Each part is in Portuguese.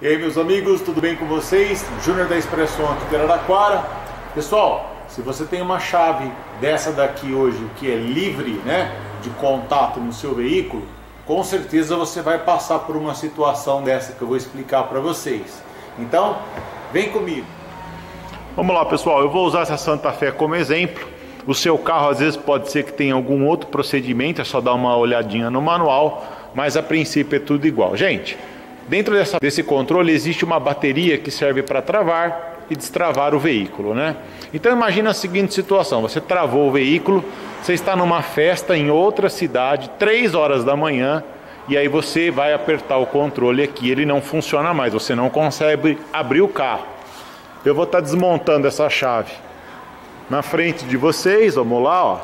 E aí meus amigos, tudo bem com vocês? Júnior da Expressão aqui de Araraquara. Pessoal, se você tem uma chave dessa daqui hoje que é livre né, de contato no seu veículo, com certeza você vai passar por uma situação dessa que eu vou explicar para vocês. Então, vem comigo. Vamos lá pessoal, eu vou usar essa Santa Fé como exemplo. O seu carro às vezes pode ser que tenha algum outro procedimento, é só dar uma olhadinha no manual, mas a princípio é tudo igual. Gente, Dentro dessa, desse controle existe uma bateria que serve para travar e destravar o veículo, né? Então imagina a seguinte situação: você travou o veículo, você está numa festa em outra cidade, 3 horas da manhã, e aí você vai apertar o controle aqui, ele não funciona mais, você não consegue abrir o carro. Eu vou estar desmontando essa chave na frente de vocês, vamos lá, ó.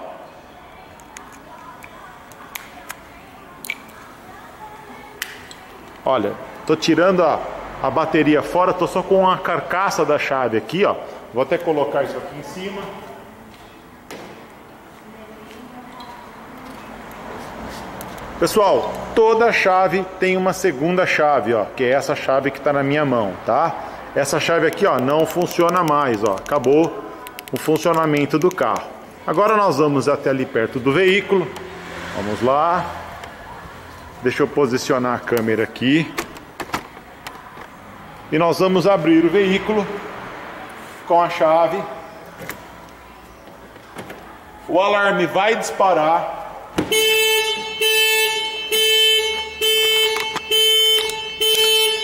Olha, Tô tirando a, a bateria fora, tô só com a carcaça da chave aqui, ó. Vou até colocar isso aqui em cima. Pessoal, toda chave tem uma segunda chave, ó, que é essa chave que está na minha mão, tá? Essa chave aqui, ó, não funciona mais, ó, acabou o funcionamento do carro. Agora nós vamos até ali perto do veículo. Vamos lá. Deixa eu posicionar a câmera aqui e nós vamos abrir o veículo com a chave. O alarme vai disparar.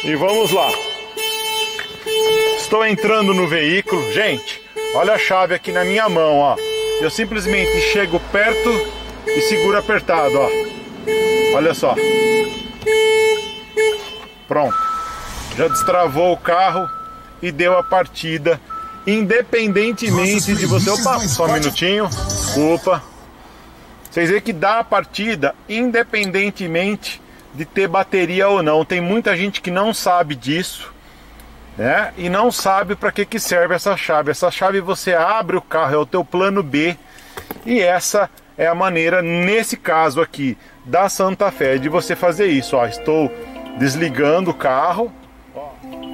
E vamos lá. Estou entrando no veículo. Gente, olha a chave aqui na minha mão, ó. Eu simplesmente chego perto e seguro apertado, ó. Olha só. Pronto já destravou o carro e deu a partida, independentemente de você. Opa, só um minutinho, desculpa. Vocês veem que dá a partida independentemente de ter bateria ou não. Tem muita gente que não sabe disso, né? E não sabe para que, que serve essa chave. Essa chave você abre o carro, é o teu plano B. E essa é a maneira, nesse caso aqui, da Santa Fé, de você fazer isso. Ó, estou desligando o carro,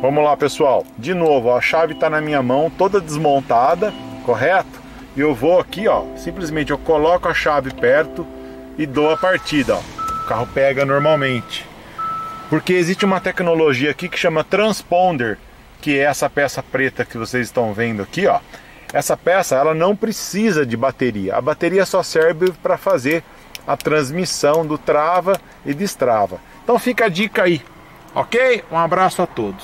Vamos lá, pessoal. De novo, ó, a chave está na minha mão, toda desmontada, correto? E eu vou aqui, ó, simplesmente eu coloco a chave perto e dou a partida, ó. O carro pega normalmente. Porque existe uma tecnologia aqui que chama transponder, que é essa peça preta que vocês estão vendo aqui, ó. Essa peça, ela não precisa de bateria. A bateria só serve para fazer a transmissão do trava e destrava. Então fica a dica aí. Ok? Um abraço a todos.